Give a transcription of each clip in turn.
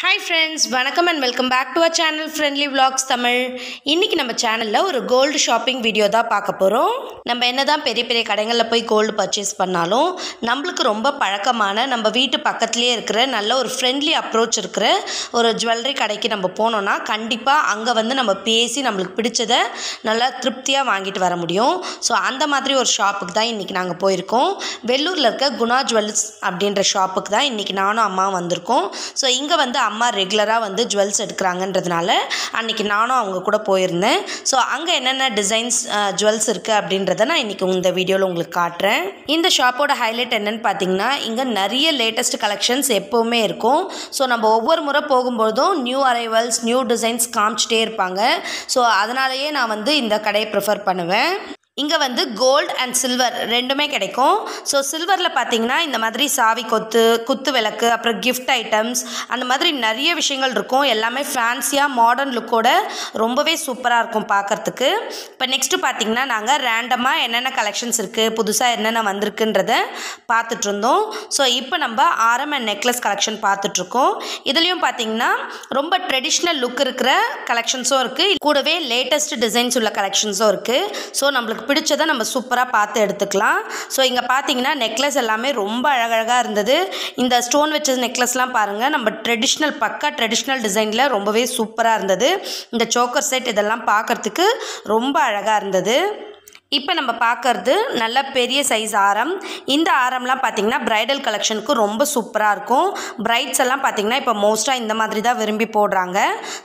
Hi friends வணக்கம் and welcome back to a channel friendly vlogs Tamil இன்றைக்கி நம்ம சேனலில் ஒரு கோல்டு ஷாப்பிங் வீடியோ தான் பார்க்க போகிறோம் நம்ம என்ன தான் பெரிய பெரிய கடைகளில் போய் கோல்டு பர்ச்சேஸ் பண்ணாலும் நம்மளுக்கு ரொம்ப பழக்கமான நம்ம வீட்டு பக்கத்துலேயே இருக்கிற நல்ல ஒரு ஃப்ரெண்ட்லி அப்ரோச் இருக்கிற ஒரு ஜுவல்லரி கடைக்கு நம்ம போனோன்னா கண்டிப்பாக அங்கே வந்து நம்ம பேசி நம்மளுக்கு பிடிச்சதை நல்லா திருப்தியாக வாங்கிட்டு வர முடியும். ஸோ அந்த மாதிரி ஒரு ஷாப்புக்கு தான் இன்றைக்கி நாங்கள் போயிருக்கோம். வெள்ளூரில் இருக்க குணா ஜுவல்ஸ் அப்படின்ற ஷாப்புக்கு தான் இன்றைக்கி நானும் அம்மாவும் வந்திருக்கோம். ஸோ இங்கே வந்து அம்மா ரெகுலராக வந்து ஜுவல்ஸ் எடுக்கிறாங்கன்றதுனால அன்றைக்கி நானும் அவங்க கூட போயிருந்தேன். ஸோ அங்கே என்னென்ன டிசைன்ஸ் ஜுவல்ஸ் இருக்குது அப்படின்றத நான் இன்றைக்கி இந்த வீடியோவில் உங்களுக்கு காட்டுறேன். இந்த ஷாப்போட ஹைலைட் என்னென்னு பார்த்தீங்கன்னா இங்கே நிறைய லேட்டஸ்ட் கலெக்ஷன்ஸ் எப்போவுமே இருக்கும். ஸோ நம்ம ஒவ்வொரு முறை போகும்போதும் நியூ அரைவல்ஸ் நியூ டிசைன்ஸ் காமிச்சிட்டே இருப்பாங்க. ஸோ அதனாலேயே நான் வந்து இந்த கடையை ப்ரிஃபர் பண்ணுவேன். இங்கே வந்து கோல்டு அண்ட் சில்வர் ரெண்டுமே கிடைக்கும். ஸோ சில்வரில் பார்த்தீங்கன்னா இந்த மாதிரி சாவி கொத்து குத்து விளக்கு அப்புறம் கிஃப்ட் ஐட்டம்ஸ் அந்த மாதிரி நிறைய விஷயங்கள் இருக்கும். எல்லாமே ஃபேன்சியாக மாடர்ன் லுக்கோட ரொம்பவே சூப்பராக இருக்கும் பார்க்குறதுக்கு இப்போ நெக்ஸ்ட்டு பார்த்தீங்கன்னா நாங்கள் ரேண்டமாக என்னென்ன கலெக்ஷன்ஸ் இருக்குது புதுசாக என்னென்ன வந்திருக்குன்றத பார்த்துட்ருந்தோம் ஸோ இப்போ நம்ம ஆரம் அண்ட் நெக்லஸ் கலெக்ஷன் பார்த்துட்ருக்கோம் இதுலேயும் பார்த்தீங்கன்னா ரொம்ப ட்ரெடிஷ்னல் லுக் இருக்கிற கலெக்ஷன்ஸும் இருக்குது கூடவே லேட்டஸ்ட் டிசைன்ஸ் உள்ள கலெக்ஷன்ஸும் இருக்குது ஸோ நம்மளுக்கு பிடிச்சதை நம்ம சூப்பராக பார்த்து எடுத்துக்கலாம். ஸோ இங்கே பார்த்தீங்கன்னா நெக்லஸ் எல்லாமே ரொம்ப அழகழகாக இருந்தது. இந்த ஸ்டோன் வச்ச நெக்லஸ்லாம் பாருங்கள் நம்ம ட்ரெடிஷ்னல் பக்கா ட்ரெடிஷ்னல் டிசைனில் ரொம்பவே சூப்பராக இருந்தது. இந்த சோக்கர் செட் இதெல்லாம் பார்க்குறதுக்கு ரொம்ப அழகாக இருந்தது. இப்போ நம்ம பார்க்கறது நல்ல பெரிய சைஸ் ஆரம். இந்த ஆரம்லாம் பார்த்திங்கன்னா ப்ரைடல் கலெக்ஷனுக்கு ரொம்ப சூப்பராக இருக்கும். பிரைட்ஸ் எல்லாம் பார்த்திங்கன்னா இப்போ மோஸ்ட்டாக இந்த மாதிரி தான் விரும்பி போடுறாங்க.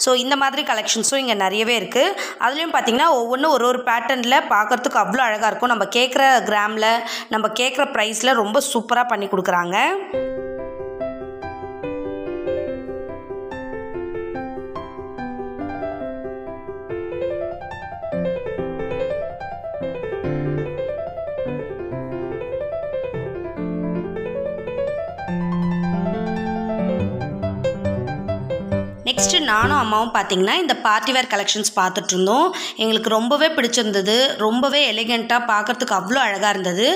ஸோ இந்த மாதிரி கலெக்ஷன்ஸும் இங்கே நிறையவே இருக்குது அதுலேயும் பார்த்திங்கன்னா ஒவ்வொன்றும் ஒரு ஒரு பேட்டர்னில் பார்க்குறதுக்கு அவ்வளோ அழகாக இருக்கும். நம்ம கேட்குற கிராமில் நம்ம கேட்குற ப்ரைஸில் ரொம்ப சூப்பராக பண்ணி கொடுக்குறாங்க. நெக்ஸ்ட்டு நானும் அம்மாவும் பார்த்தீங்கன்னா இந்த பார்ட்டிவேர் கலெக்ஷன்ஸ் பார்த்துட்ருந்தோம். எங்களுக்கு ரொம்பவே பிடிச்சிருந்தது. ரொம்பவே எலிகெண்ட்டாக பார்க்குறதுக்கு அவ்வளோ அழகாக இருந்தது.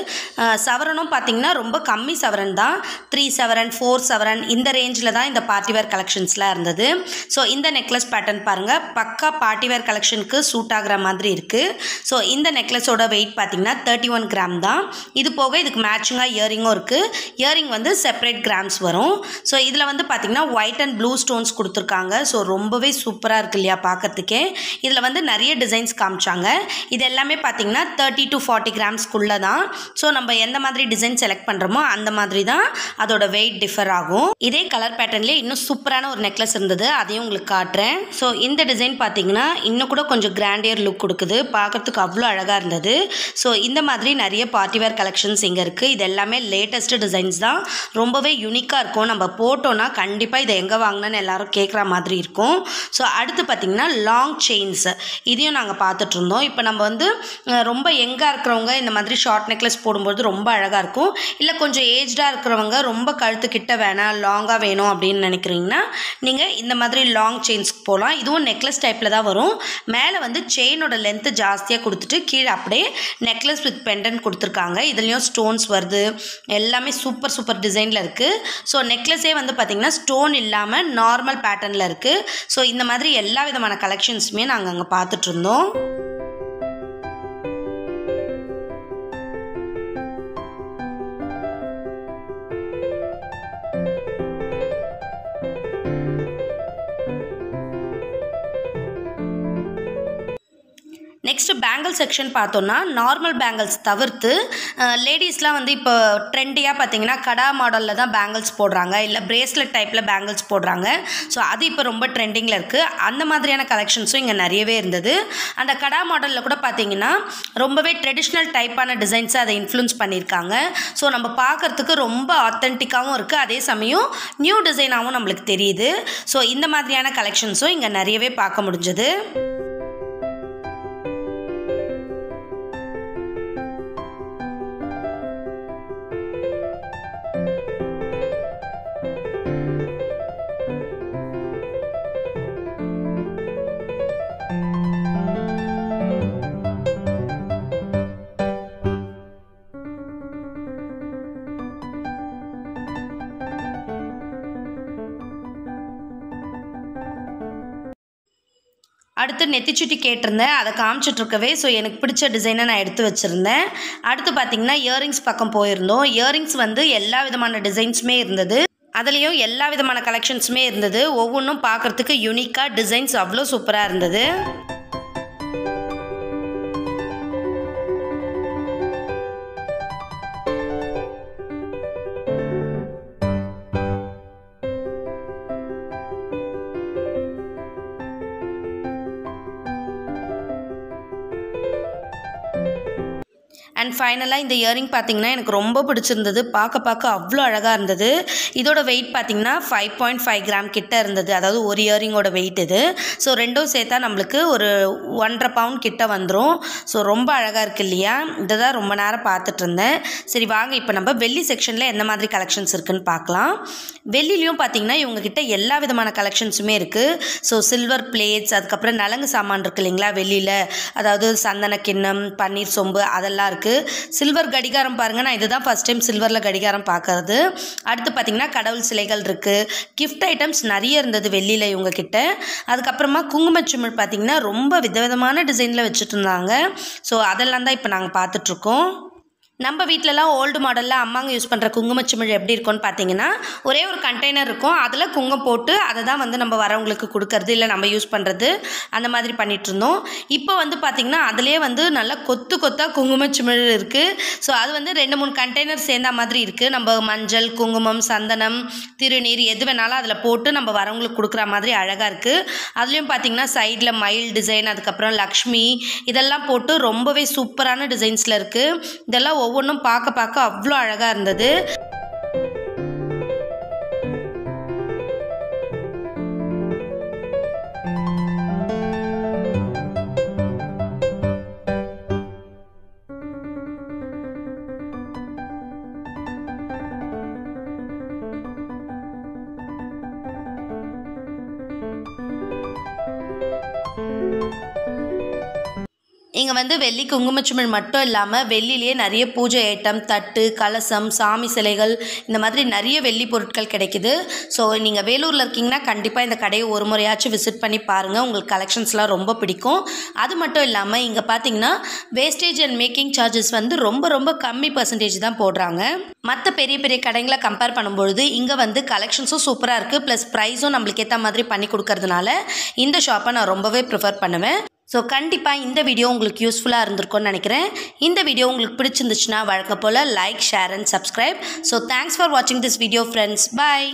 சவரனும் பார்த்தீங்கன்னா ரொம்ப கம்மி சவரன் தான். த்ரீ சவரன் ஃபோர் சவரன் இந்த ரேஞ்சில் தான் இந்த பார்ட்டி வேர் கலெக்ஷன்ஸ்லாம் இருந்தது. ஸோ இந்த நெக்லஸ் பேட்டர்ன் பாருங்கள் பக்கா பார்ட்டிவேர் கலெக்ஷனுக்கு சூட் ஆகிற மாதிரி இருக்குது ஸோ இந்த நெக்லஸோட வெயிட் பார்த்தீங்கன்னா தேர்ட்டி ஒன் கிராம் தான். இது போக இதுக்கு மேட்சிங்காக இயரிங்கும் இருக்குது இயரிங் வந்து செப்பரேட் கிராம்ஸ் வரும். ஸோ இதில் வந்து பார்த்திங்கன்னா ஒயிட் அண்ட் ப்ளூ ஸ்டோன்ஸ் கொடுத்துருக்காங்க. ஸோ ரொம்பவே சூப்பராக இருக்கு இல்லையா பார்க்கறதுக்கே இதில் வந்து நிறைய டிசைன்ஸ் காமிச்சாங்க. இது எல்லாமே பார்த்தீங்கன்னா தேர்ட்டி டு ஃபார்ட்டி கிராம்ஸ்க்குள்ளே தான் ஸோ நம்ம எந்த மாதிரி டிசைன் செலக்ட் பண்ணுறோமோ அந்த மாதிரி தான் அதோட வெயிட் டிஃபர் ஆகும். இதே கலர் பேட்டர்ன்லேயே இன்னும் சூப்பரான ஒரு நெக்லஸ் இருந்தது. அதையும் உங்களுக்கு காட்டுறேன். ஸோ இந்த டிசைன் பார்த்தீங்கன்னா இன்னும் கூட கொஞ்சம் கிராண்டியர் லுக் கொடுக்குது. பார்க்கறதுக்கு அவ்வளோ அழகாக இருந்தது. ஸோ இந்த மாதிரி நிறைய பார்ட்டி வேர் கலெக்ஷன்ஸ் இங்கே இருக்குது இது எல்லாமே லேட்டஸ்ட்டு டிசைன்ஸ் தான். ரொம்பவே யூனிக்காக இருக்கும். நம்ம போட்டோன்னா கண்டிப்பாக இதை எங்கே வாங்கினேன்னு எல்லாரும் கேட்குற மாதிரி மாதிரி இருக்கும். ஸோ அடுத்து பார்த்திங்கன்னா லாங் செயின்ஸ் இதையும் நாங்கள் பார்த்துட்ருந்தோம் இப்போ நம்ம வந்து ரொம்ப எங்காக இருக்கிறவங்க இந்த மாதிரி ஷார்ட் நெக்லஸ் போடும்போது ரொம்ப அழகாக இருக்கும். இல்லை கொஞ்சம் ஏஜ்டாக இருக்கிறவங்க ரொம்ப கழுத்து கிட்ட வேணாம் லாங்காக வேணும் அப்படின்னு நினைக்கிறீங்கன்னா நீங்கள் இந்த மாதிரி லாங் செயின்ஸ்க்கு போகலாம் இதுவும் நெக்லஸ் டைப்பில் தான் வரும். மேலே வந்து செயினோட லென்த்து ஜாஸ்தியாக கொடுத்துட்டு கீழே அப்படியே நெக்லஸ் வித் பெண்டன் கொடுத்துருக்காங்க. இதுலேயும் ஸ்டோன்ஸ் வருது. எல்லாமே சூப்பர் சூப்பர் டிசைனில் இருக்குது ஸோ நெக்லஸே வந்து பார்த்திங்கன்னா ஸ்டோன் இல்லாமல் நார்மல் பேட்டர்னில் இருக்குது ஸோ இந்த மாதிரி எல்லா விதமான கலெக்ஷன்ஸுமே நாங்கள் அங்கே பார்த்துட்டு நெக்ஸ்ட் பேங்கிள் செக்ஷன் பார்த்தோன்னா நார்மல் பேங்கிள்ஸ் தவிர்த்து லேடிஸ்லாம் வந்து இப்போ ட்ரெண்டியாக பார்த்தீங்கன்னா கடா மாடலில் தான் பேங்கிள்ஸ் போடுறாங்க. இல்லை பிரேஸ்லெட் டைப்பில் பேங்கிள்ஸ் போடுறாங்க. ஸோ அது இப்போ ரொம்ப ட்ரெண்டிங்கில் இருக்குது அந்த மாதிரியான கலெக்ஷன்ஸும் இங்கே நிறையவே இருந்தது. அந்த கடா மாடலில் கூட பார்த்தீங்கன்னா ரொம்பவே ட்ரெடிஷ்னல் டைப்பான டிசைன்ஸை அதை இன்ஃப்ளூன்ஸ் பண்ணியிருக்காங்க. ஸோ நம்ம பார்க்குறதுக்கு ரொம்ப ஆத்தென்டிக்காகவும் இருக்குது அதே சமயம் நியூ டிசைனாகவும் நம்மளுக்கு தெரியுது. ஸோ இந்த மாதிரியான கலெக்ஷன்ஸும் இங்கே நிறையவே பார்க்க முடிஞ்சது. அடுத்து நெத்திச்சுட்டி கேட்டிருந்தேன். அதை காமிச்சிட்டு இருக்கவே ஸோ எனக்கு பிடிச்ச டிசைனை நான் எடுத்து வச்சுருந்தேன். அடுத்து பார்த்தீங்கன்னா இயரிங்ஸ் பக்கம் போயிருந்தோம். இயரிங்ஸ் வந்து எல்லா விதமான டிசைன்ஸுமே இருந்தது. அதுலேயும் எல்லா விதமான கலெக்ஷன்ஸுமே இருந்தது. ஒவ்வொன்றும் பார்க்குறதுக்கு யூனிக்காக டிசைன்ஸ் அவ்வளோ சூப்பராக இருந்தது. அண்ட் ஃபைனலாக இந்த இயரிங் பார்த்தீங்கன்னா எனக்கு ரொம்ப பிடிச்சிருந்தது. பார்க்க பார்க்க அவ்வளோ அழகாக இருந்தது. இதோட வெயிட் பார்த்தீங்கன்னா ஃபைவ் பாயிண்ட் ஃபைவ் கிராம் கிட்ட இருந்தது. அதாவது ஒரு இயரிங்கோட வெயிட் இது. ஸோ ரெண்டும் சேர்த்தா நம்மளுக்கு ஒரு ஒன்றரை பவுண்ட் கிட்ட வந்துடும் ஸோ ரொம்ப அழகாக இருக்கு இல்லையா? இதை தான் ரொம்ப நேரம் பார்த்துட்டு இருந்தேன். சரி வாங்க இப்போ நம்ம வெள்ளி செக்ஷனில் எந்த மாதிரி கலெக்ஷன்ஸ் இருக்குன்னு பார்க்கலாம். வெள்ளிலையும் பார்த்தீங்கன்னா இவங்ககிட்ட எல்லா விதமான கலெக்ஷன்ஸுமே இருக்குது ஸோ சில்வர் பிளேட்ஸ் அதுக்கப்புறம் நலங்கு சாமான் இருக்கு இல்லைங்களா வெளியில் அதாவது சந்தன கிண்ணம் பன்னீர் சொம்பு அதெல்லாம் இருக்குது சில்வர் கடிகாரம் பாருங்கள் நான் இதுதான் ஃபஸ்ட் டைம் சில்வரில் கடிகாரம் பார்க்கறது அடுத்து பார்த்திங்கன்னா கடவுள் சிலைகள் இருக்குது கிஃப்ட் ஐட்டம்ஸ் நிறைய இருந்தது வெள்ளியில் இவங்கக்கிட்ட அதுக்கப்புறமா குங்குமச்சிமிழ் பார்த்திங்கன்னா ரொம்ப விதவிதமான டிசைனில் வச்சுட்டு இருந்தாங்க. ஸோ அதெல்லாம் தான் இப்போ நாங்கள் பார்த்துட்ருக்கோம் நம்ம வீட்டிலலாம் ஓல்டு மாடலில் அம்மாங்க யூஸ் பண்ணுற குங்குமச்சிமிழ் எப்படி இருக்கும்னு பார்த்தீங்கன்னா ஒரே ஒரு கண்டெய்னர் இருக்கும். அதில் குங்குமம் போட்டு அதை தான் வந்து நம்ம வரவங்களுக்கு கொடுக்கறது இல்லை நம்ம யூஸ் பண்ணுறது அந்த மாதிரி பண்ணிகிட்ருந்தோம் இருந்தோம். இப்போ வந்து பார்த்திங்கன்னா அதிலே வந்து நல்லா கொத்து கொத்தாக குங்குமச்சிமிழ் இருக்குது ஸோ அது வந்து ரெண்டு மூணு கண்டெய்னர் சேர்ந்த மாதிரி இருக்குது நம்ம மஞ்சள் குங்குமம் சந்தனம் திருநீர் எது வேணாலும் அதில் போட்டு நம்ம வரவங்களுக்கு கொடுக்குற மாதிரி அழகாக இருக்குது அதுலேயும் பார்த்திங்கன்னா சைடில் மயில் டிசைன் அதுக்கப்புறம் லக்ஷ்மி இதெல்லாம் போட்டு ரொம்பவே சூப்பரான டிசைன்ஸில் இருக்குது இதெல்லாம் ஒவ்வொன்றும் பார்க்க பார்க்க அவ்வளோ அழகாக இருந்தது. இங்கே வந்து வெள்ளி குங்குமச்சுமிழ் மட்டும் இல்லாமல் வெள்ளிலேயே நிறைய பூஜை ஐட்டம் தட்டு கலசம் சாமி சிலைகள் இந்த மாதிரி நிறைய வெள்ளி பொருட்கள் கிடைக்குது. ஸோ நீங்கள் வேலூரில் இருக்கீங்கன்னா கண்டிப்பாக இந்த கடையை ஒரு முறையாச்சும் விசிட் பண்ணி பாருங்கள் உங்களுக்கு கலெக்ஷன்ஸ்லாம் ரொம்ப பிடிக்கும். அது மட்டும் இல்லாமல் இங்கே பார்த்தீங்கன்னா வேஸ்டேஜ் அண்ட் மேக்கிங் சார்ஜஸ் வந்து ரொம்ப ரொம்ப கம்மி பர்சன்டேஜ் தான் போடுறாங்க. மற்ற பெரிய பெரிய கடைங்களை கம்பேர் பண்ணும்பொழுது இங்கே வந்து கலெக்ஷன்ஸும் சூப்பராக இருக்குது ப்ளஸ் ப்ரைஸும் நம்மளுக்கு ஏற்ற மாதிரி பண்ணி கொடுக்கறதுனால இந்த ஷாப்பை நான் ரொம்பவே ப்ரிஃபர் பண்ணுவேன். ஸோ கண்டிப்பாக இந்த வீடியோ உங்களுக்கு யூஸ்ஃபுல்லாக இருந்திருக்கும்னு நினைக்கிறேன். இந்த வீடியோ உங்களுக்கு பிடிச்சிருந்துச்சுன்னா வழக்கம் போல் like share and subscribe so thanks for வாட்சிங் திஸ் வீடியோ ஃப்ரெண்ட்ஸ் பாய்